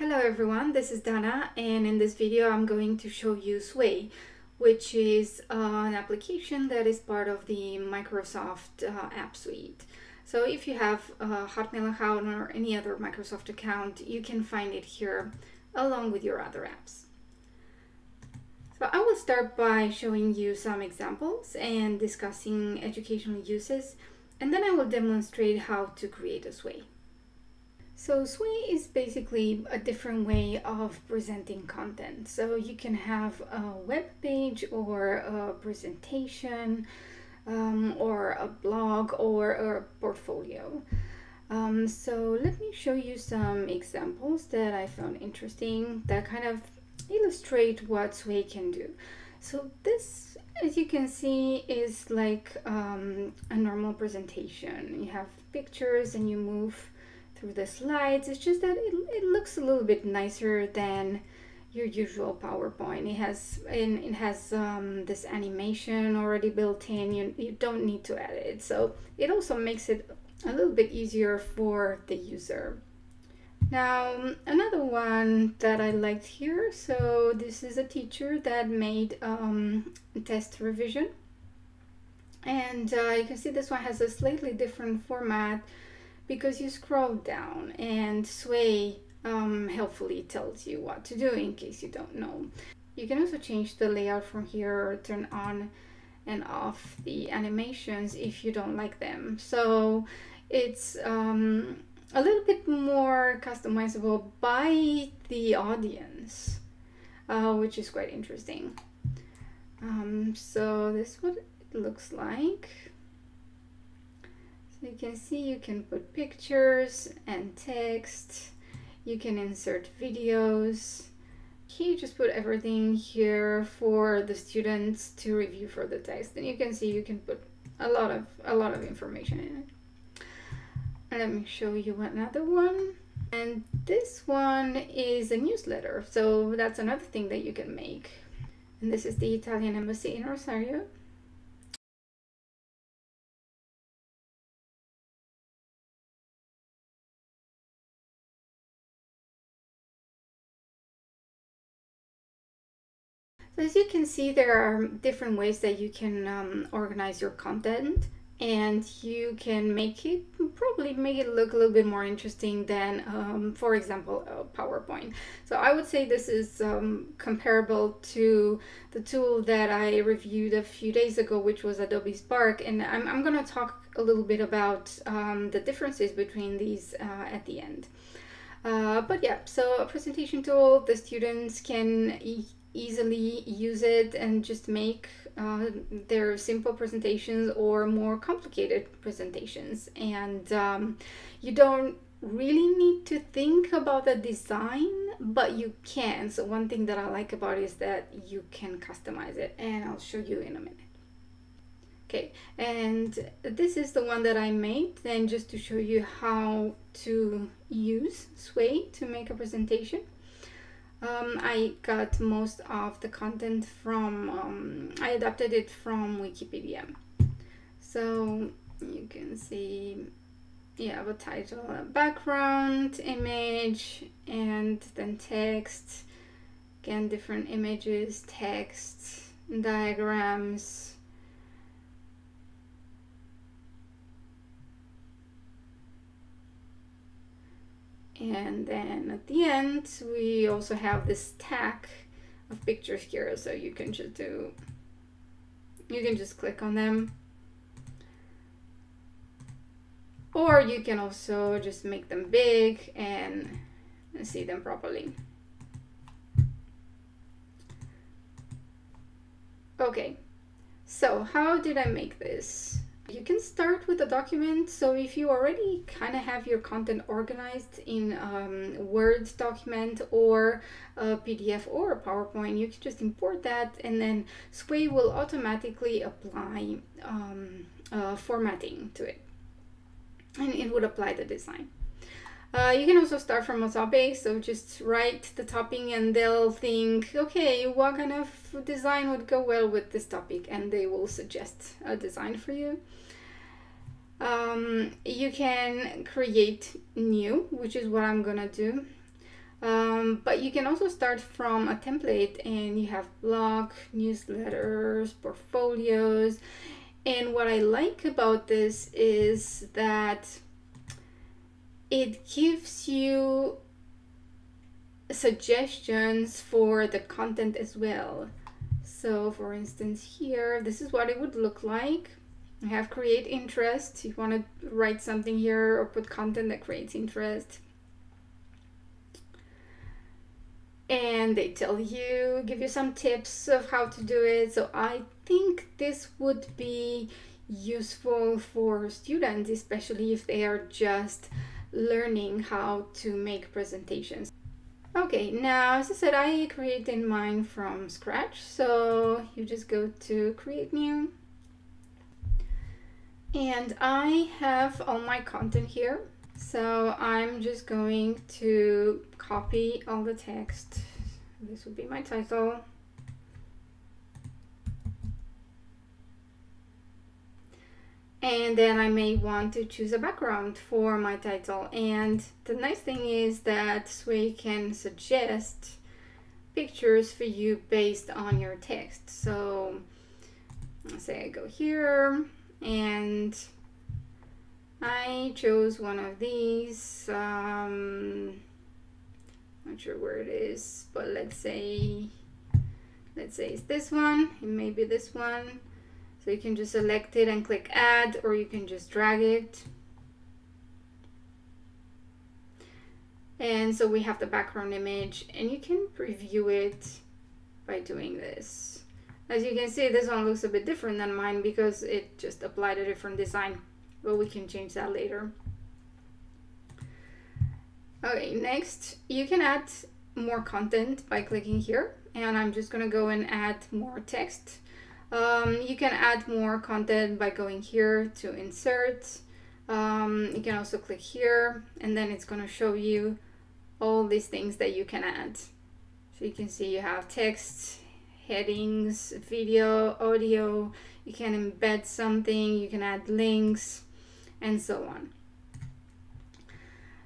Hello everyone, this is Dana and in this video I'm going to show you Sway, which is uh, an application that is part of the Microsoft uh, App Suite. So if you have a Hotmail account or any other Microsoft account, you can find it here along with your other apps. So I will start by showing you some examples and discussing educational uses, and then I will demonstrate how to create a Sway. So Sway is basically a different way of presenting content. So you can have a web page or a presentation um, or a blog or a portfolio. Um, so let me show you some examples that I found interesting that kind of illustrate what Sway can do. So this, as you can see, is like um, a normal presentation. You have pictures and you move through the slides. It's just that it, it looks a little bit nicer than your usual PowerPoint. It has and it has um, this animation already built in. You, you don't need to edit it. So it also makes it a little bit easier for the user. Now another one that I liked here. So this is a teacher that made um, test revision. And uh, you can see this one has a slightly different format because you scroll down and Sway um, helpfully tells you what to do in case you don't know. You can also change the layout from here or turn on and off the animations if you don't like them. So it's um, a little bit more customizable by the audience, uh, which is quite interesting. Um, so this is what it looks like. You can see you can put pictures and text. You can insert videos. You just put everything here for the students to review for the text. And you can see you can put a lot of a lot of information in it. Let me show you another one. And this one is a newsletter. So that's another thing that you can make. And this is the Italian Embassy in Rosario. So as you can see, there are different ways that you can um, organize your content and you can make it probably make it look a little bit more interesting than um, for example PowerPoint. So I would say this is um, comparable to the tool that I reviewed a few days ago which was Adobe Spark. And I'm, I'm gonna talk a little bit about um, the differences between these uh, at the end. Uh, but yeah so a presentation tool the students can easily use it and just make uh, their simple presentations or more complicated presentations. And um, you don't really need to think about the design but you can. So one thing that I like about it is that you can customize it and I'll show you in a minute. Okay and this is the one that I made then just to show you how to use Sway to make a presentation um, I got most of the content from, um, I adapted it from Wikipedia. So you can see have a title, background, image, and then text. Again, different images, text, diagrams, and then at the end we also have this stack of pictures here so you can just do you can just click on them. Or you can also just make them big and see them properly. Okay so how did I make this you can start with a document. So if you already kind of have your content organized in um, Word document or a PDF or a PowerPoint, you can just import that and then Sway will automatically apply um, uh, formatting to it. And it would apply the design. Uh, you can also start from a topic, so just write the topic and they'll think, okay, what kind of design would go well with this topic? And they will suggest a design for you. Um, you can create new, which is what I'm gonna do. Um, but you can also start from a template and you have blog, newsletters, portfolios. And what I like about this is that it gives you suggestions for the content as well. So for instance here, this is what it would look like. I have create interest. You want to write something here or put content that creates interest. And they tell you, give you some tips of how to do it. So I think this would be useful for students, especially if they are just learning how to make presentations. Okay, now as I said, I created mine from scratch. So you just go to create new. And I have all my content here. So I'm just going to copy all the text. This would be my title. And then I may want to choose a background for my title. And the nice thing is that Sway can suggest pictures for you based on your text. So let's say I go here and I chose one of these um, not sure where it is but let's say let's say it's this one it may be this one you can just select it and click add or you can just drag it. And so we have the background image and you can preview it by doing this. As you can see, this one looks a bit different than mine because it just applied a different design, but we can change that later. Okay, next you can add more content by clicking here and I'm just gonna go and add more text. Um, you can add more content by going here to insert. Um, you can also click here and then it's going to show you all these things that you can add. So you can see you have text, headings, video, audio, you can embed something, you can add links, and so on.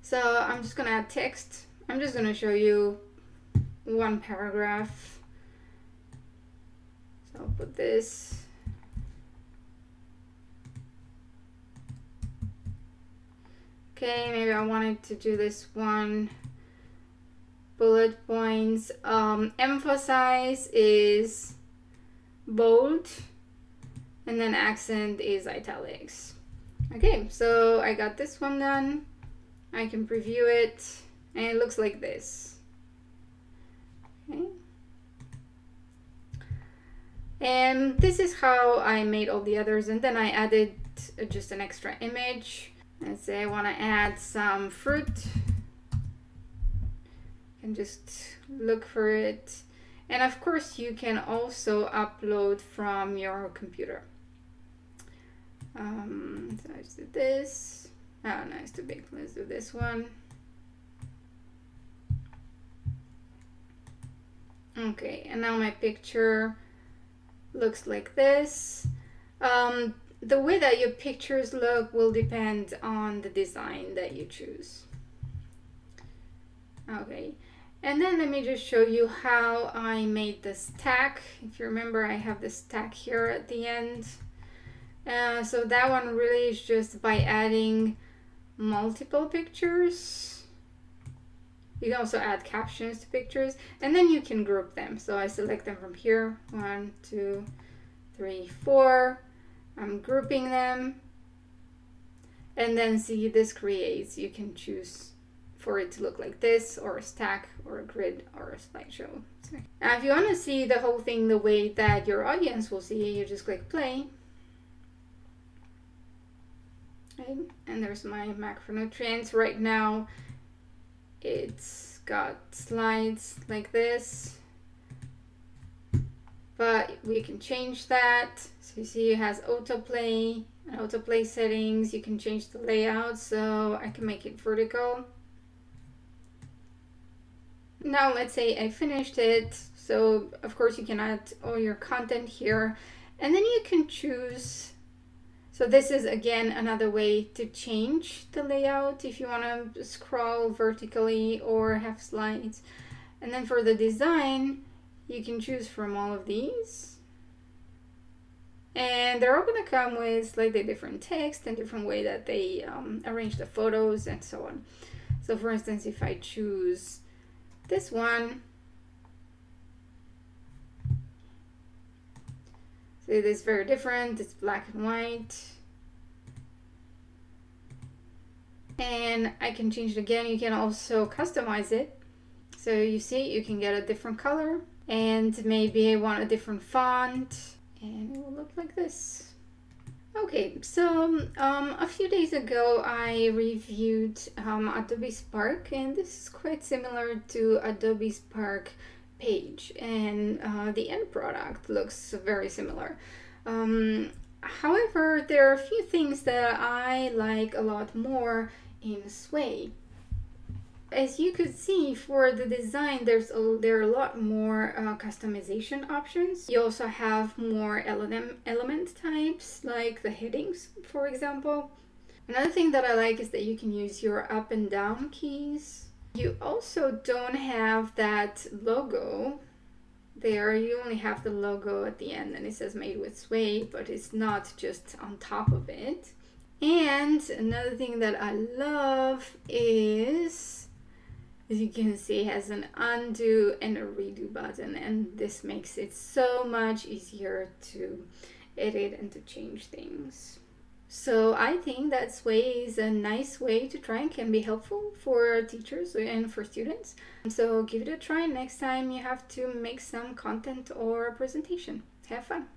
So I'm just going to add text. I'm just going to show you one paragraph I'll put this. Okay maybe I wanted to do this one. Bullet points. Um, emphasize is bold and then accent is italics. Okay so I got this one done. I can preview it and it looks like this. Okay and this is how I made all the others and then I added just an extra image. Let's say I want to add some fruit. And just look for it. And of course you can also upload from your computer. Um, so let's do this. Oh no it's too big. Let's do this one. Okay and now my picture looks like this. Um, the way that your pictures look will depend on the design that you choose. Okay, and then let me just show you how I made the stack. If you remember, I have the stack here at the end. Uh, so that one really is just by adding multiple pictures you can also add captions to pictures and then you can group them. So I select them from here, one, two, three, four. I'm grouping them. And then see this creates, you can choose for it to look like this or a stack or a grid or a slideshow. Now if you want to see the whole thing the way that your audience will see, you just click play. Okay. And there's my macronutrients right now it's got slides like this. But we can change that. So you see it has autoplay and autoplay settings. You can change the layout so I can make it vertical. Now let's say I finished it. So of course you can add all your content here. And then you can choose So this is again another way to change the layout if you want to scroll vertically or have slides. And then for the design, you can choose from all of these. And they're all going to come with slightly different text and different way that they um, arrange the photos and so on. So for instance, if I choose this one, it is very different, it's black and white. And I can change it again, you can also customize it. So you see, you can get a different color and maybe I want a different font and it will look like this. Okay, so um, a few days ago I reviewed um, Adobe Spark and this is quite similar to Adobe Spark page and uh, the end product looks very similar. Um, however, there are a few things that I like a lot more in Sway. As you could see for the design, there's a, there are a lot more uh, customization options. You also have more element, element types like the headings, for example. Another thing that I like is that you can use your up and down keys. You also don't have that logo there. You only have the logo at the end and it says made with Sway, but it's not just on top of it. And another thing that I love is as you can see it has an undo and a redo button and this makes it so much easier to edit and to change things. So I think that Sway is a nice way to try and can be helpful for teachers and for students. So give it a try next time you have to make some content or a presentation. Have fun!